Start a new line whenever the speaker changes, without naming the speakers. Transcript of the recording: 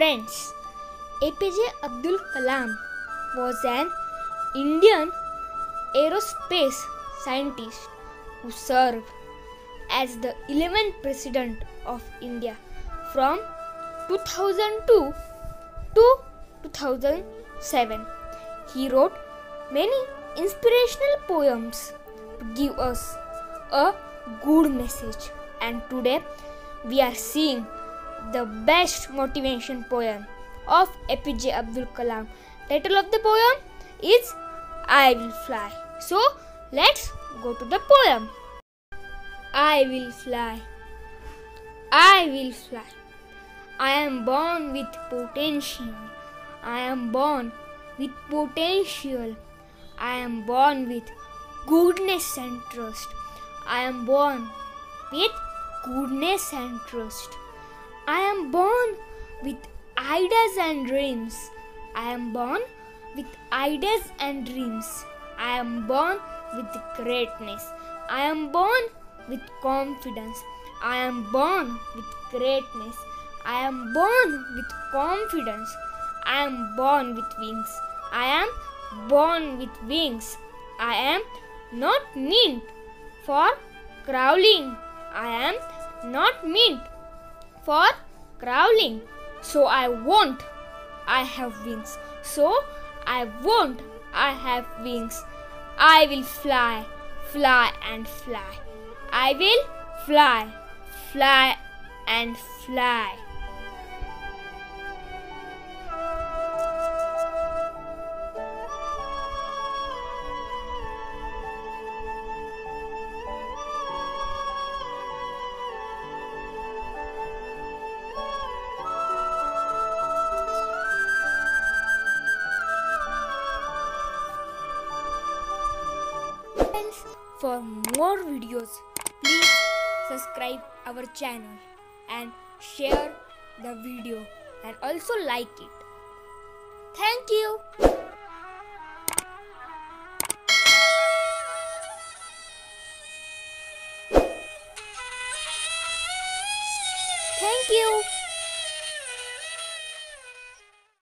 Friends, APJ Abdul Kalam was an Indian aerospace scientist who served as the 11th President of India from 2002 to 2007. He wrote many inspirational poems to give us a good message, and today we are seeing the best motivation poem of APJ Abdul Kalam. Title of the poem is I Will Fly. So let's go to the poem. I will fly. I will fly. I am born with potential. I am born with potential. I am born with goodness and trust. I am born with goodness and trust. I am born with ideas and dreams. I am born with ideas and dreams. I am born with greatness. I am born with confidence. I am born with greatness. I am born with confidence. I am born with wings. I am born with wings. I am not meant for crawling. I am not meant for crawling. So I won't. I have wings. So I won't. I have wings. I will fly, fly and fly. I will fly, fly and fly. For more videos, please subscribe our channel and share the video and also like it. Thank you. Thank you.